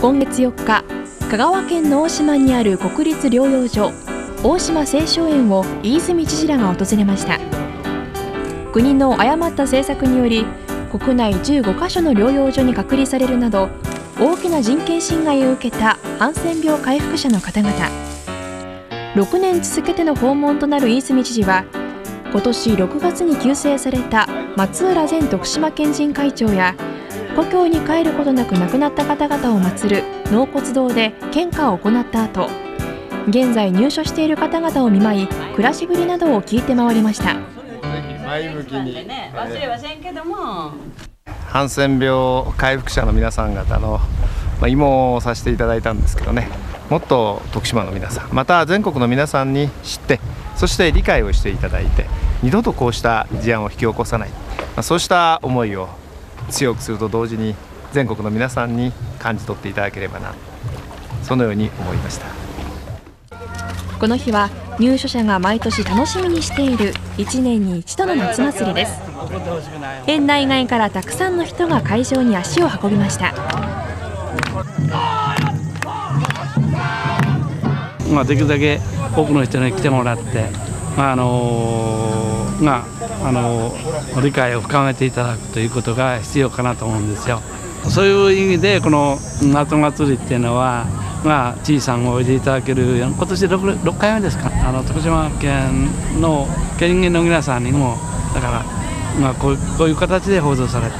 今月4日香川県の大島にある国立療養所大島青少園を飯泉知事らが訪れました。国の誤った政策により国内15カ所の療養所に隔離されるなど大きな人権侵害を受けたハンセン病回復者の方々。6年続けての訪問となる飯泉知事は今年6月に急逝された松浦前徳島県人会長や故郷に帰ることなく亡くなった方々を祀る納骨堂で献花を行った後現在入所している方々を見舞い暮らしぶりなどを聞いて回りました。前向きに、ね、忘れはせんけどもハンセン病回復者の皆さん方の、まあ、芋をさせていただいたんですけどね。もっと徳島の皆さんまた全国の皆さんに知ってそして理解をしていただいて二度とこうした事案を引き起こさない、まあ、そうした思いを強くすると同時に全国の皆さんに感じ取っていただければなそのように思いました。この日は入所者が毎年楽しみにしている1年に一度の夏祭りです。園内外からたくさんの人が会場に足を運びました。まあ、できるだけ多くの人に来てもらって、まああのー、まああのー、理解を深めていただくということが必要かなと思うんですよ。そういう意味でこの夏祭りっていうのはまあ、知事さんをおいでいただける今年 6, 6回目ですか？あの徳島県の県民の皆さんにもだから、まあ、こうこういう形で報道されて、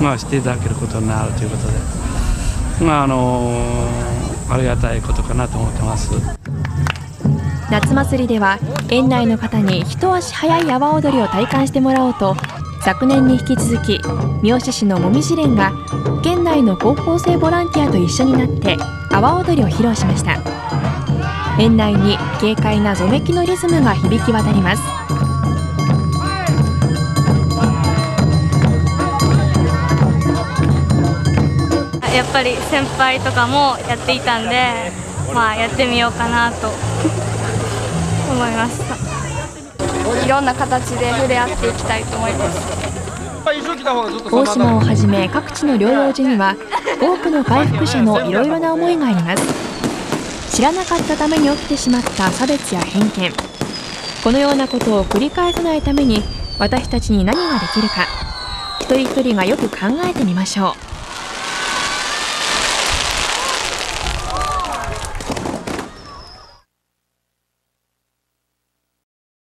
まあ、知っていただけることになるということで、まああのありがたいことかなと思ってます夏祭りでは園内の方に一足早い阿波踊りを体感してもらおうと昨年に引き続き三好市のもみじ連が県内の高校生ボランティアと一緒になって阿波踊りを披露しました。園内に軽快なぞめきのリズムが響き渡ります。やっぱり先輩とかもやっていたんでまあやってみようかなと思いましたいろんな形で触れ合っていきたいと思います。大島をはじめ各地の療養所には多くの回復者のいろいろな思いがあります。知らなかったために起きてしまった差別や偏見このようなことを繰り返さないために私たちに何ができるか。一人一人がよく考えてみましょう。